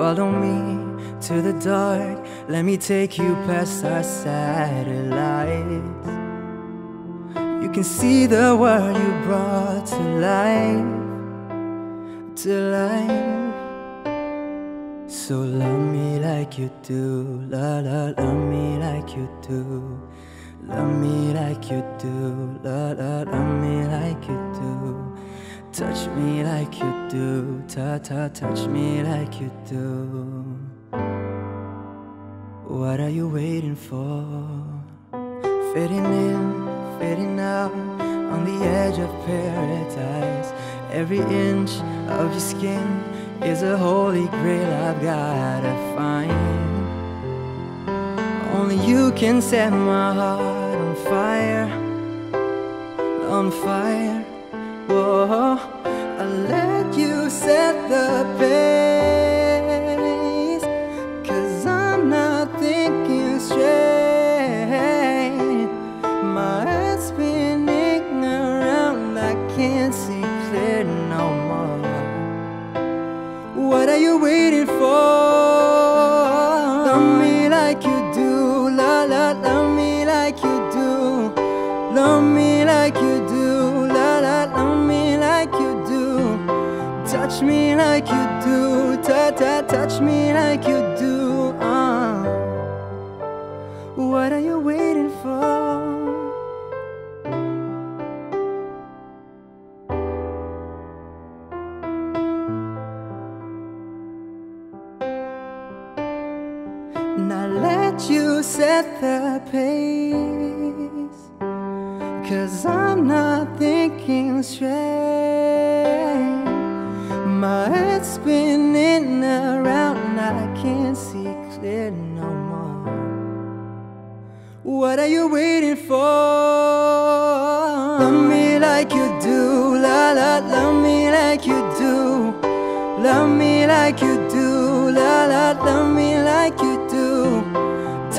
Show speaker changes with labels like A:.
A: Follow me to the dark, let me take you past our satellites. You can see the world you brought to life, to life. So love me like you do, la la, love me like you do. Love me like you do, la la, me like you do, ta ta, touch me like you do. What are you waiting for? Fading in, fading out, on the edge of paradise. Every inch of your skin is a holy grail I've gotta find. Only you can set my heart on fire, on fire. Whoa, can't see clear no more. What are you waiting for? Love me like you do, la la, love me like you do. Love me like you do, la la, love me like you do. Touch me like you do, ta ta, touch me like you do. Uh. What are you waiting for? You set the pace. Cause I'm not thinking straight. My head's spinning around, I can't see clear no more. What are you waiting for? Love me like you do, la la, love me like you do. Love me like you do, la la, love me like you do.